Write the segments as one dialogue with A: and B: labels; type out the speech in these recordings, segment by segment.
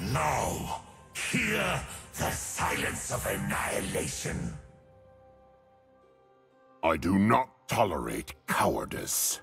A: Now, hear the silence of annihilation.
B: I do not tolerate cowardice.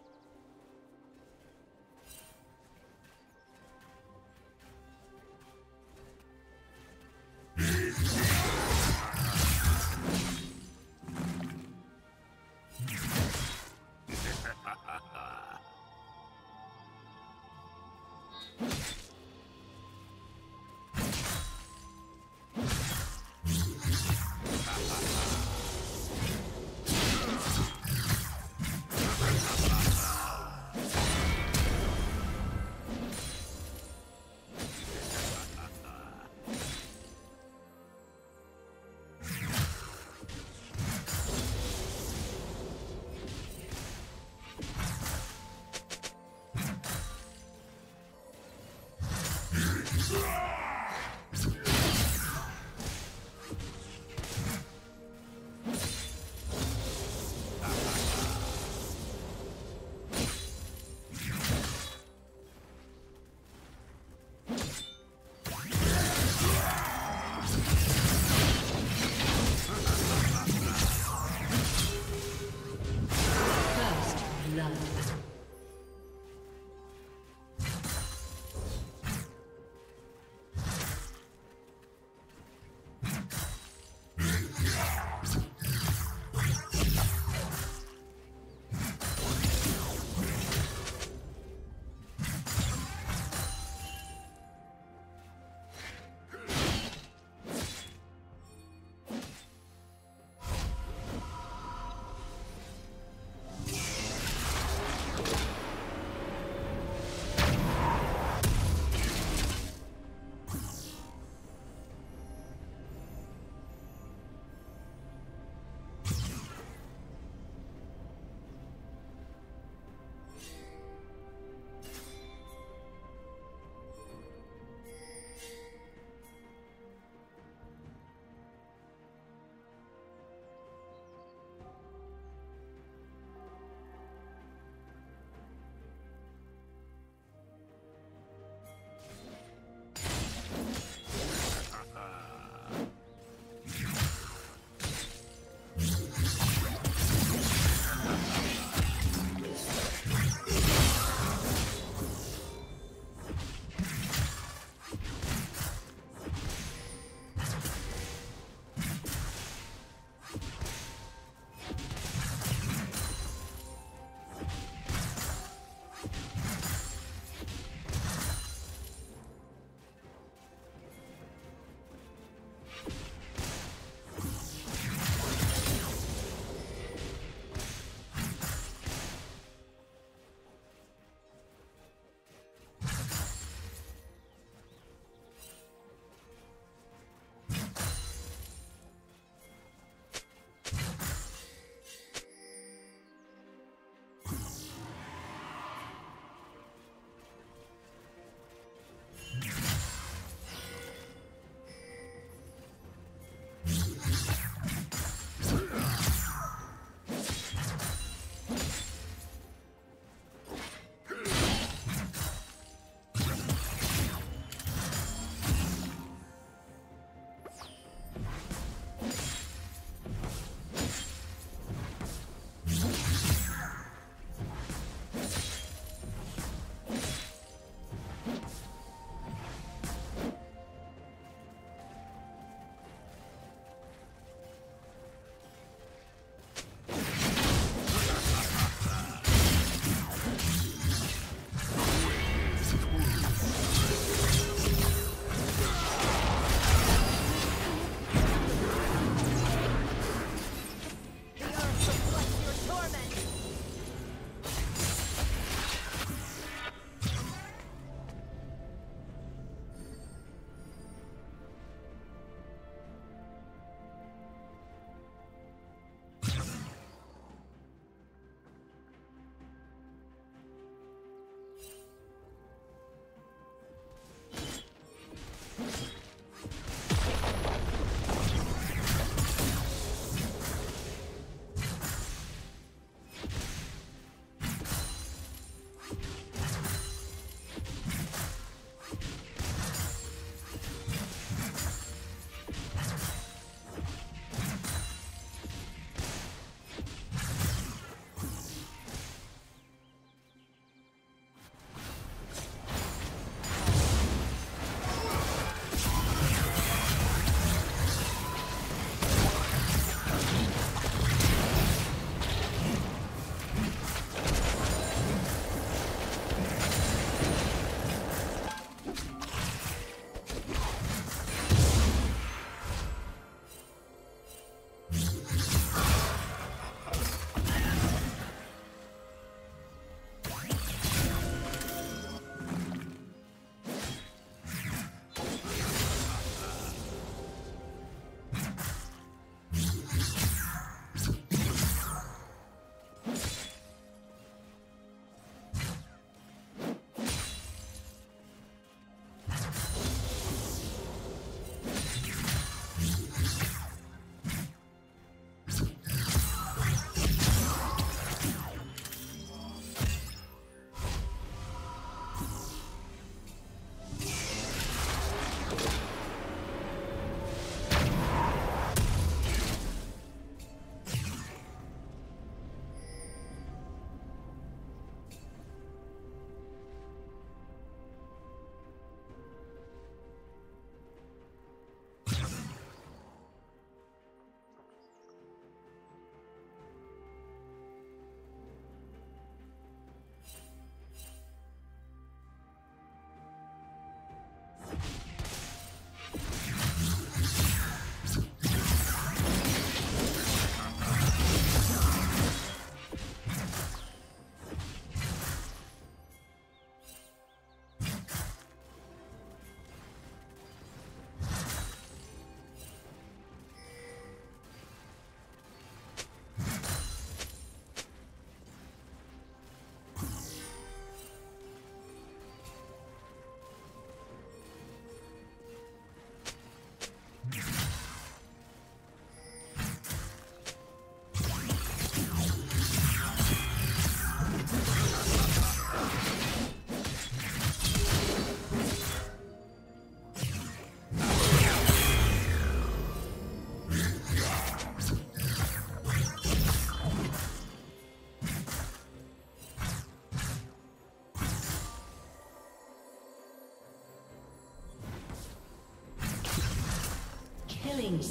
C: Killing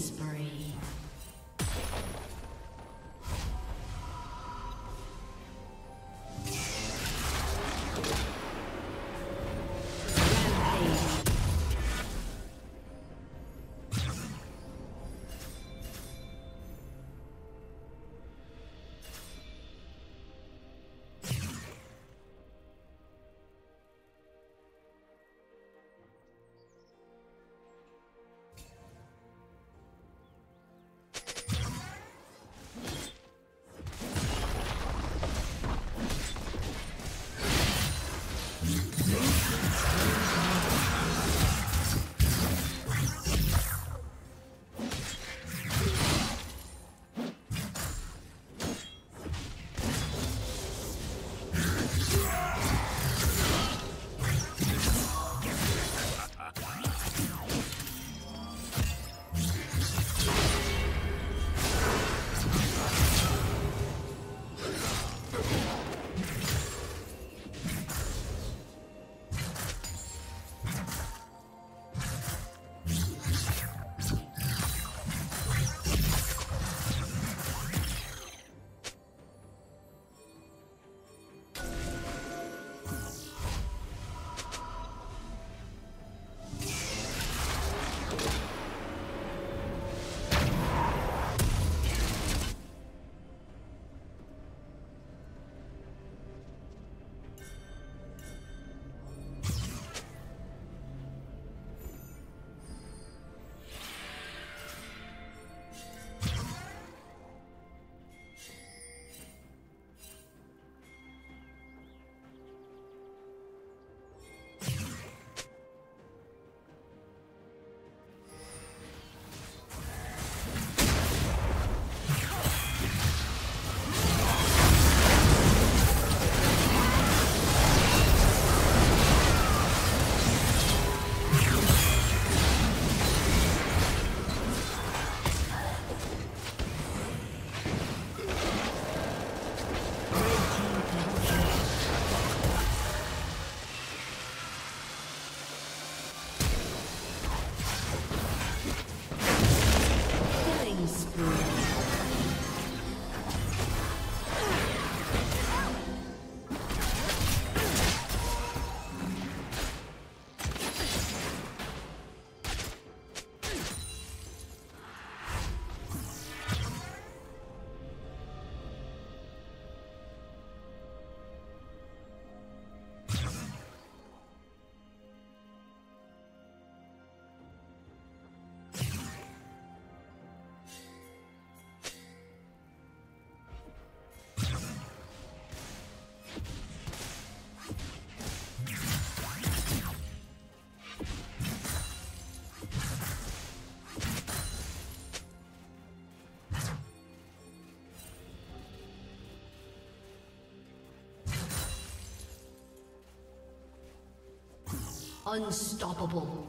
C: Unstoppable.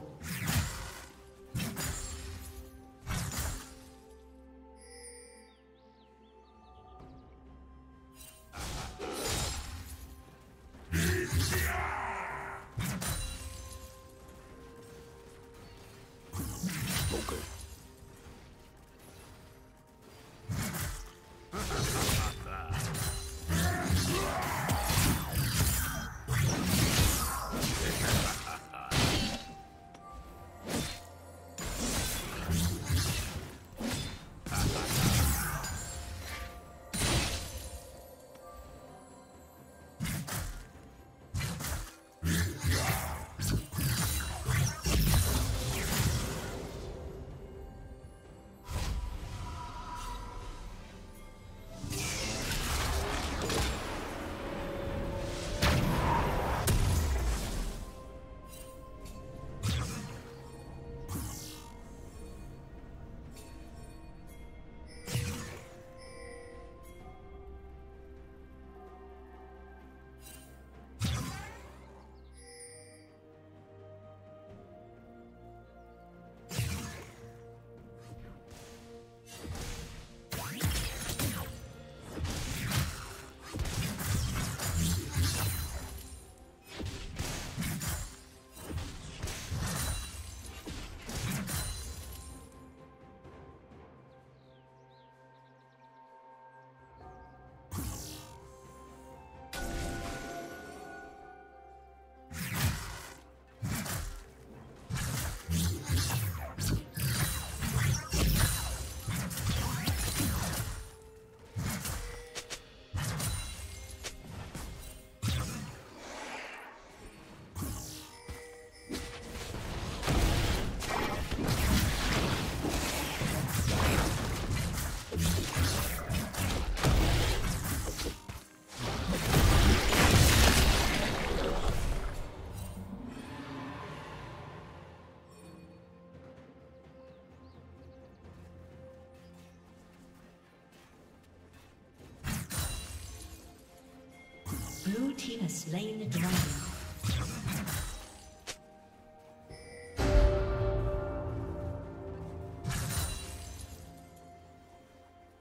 C: Has slain the dragon.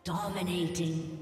C: Dominating.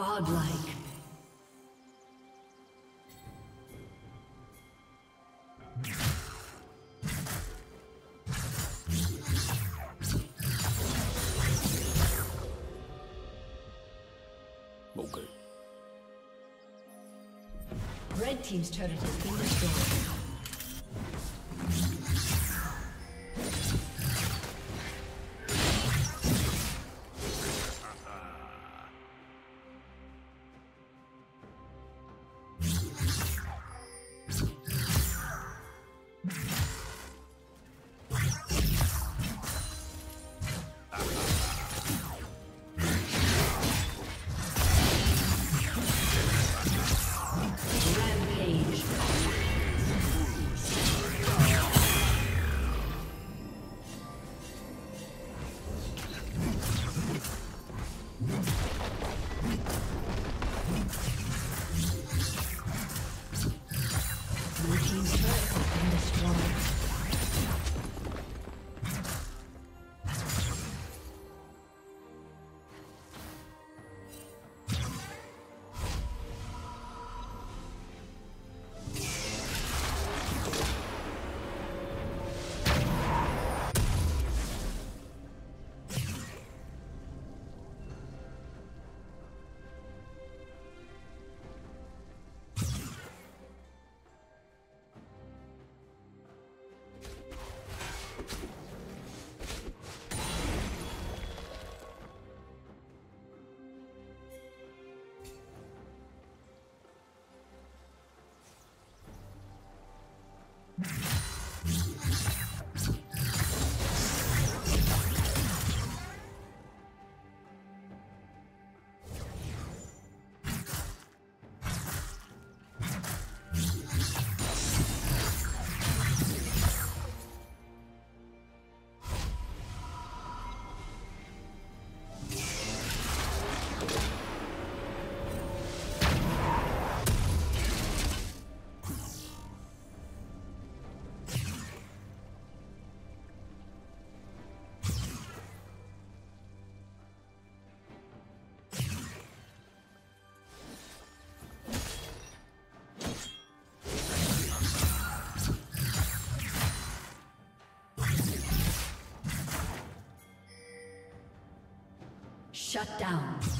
C: Godlike.
B: Okay.
C: Red Team's turret has been destroyed. Shut down.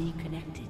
C: Reconnected.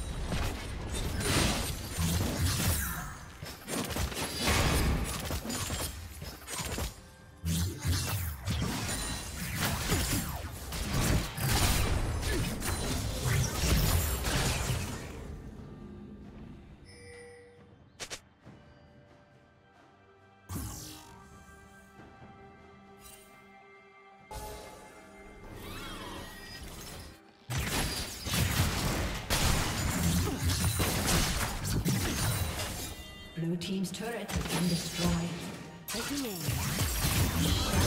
C: Team's turret has been destroyed.
D: Taking aim.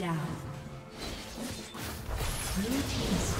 C: Down. Blue Team